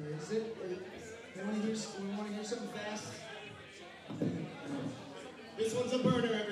Is it? We want to hear, something fast? This one's a burner, everybody.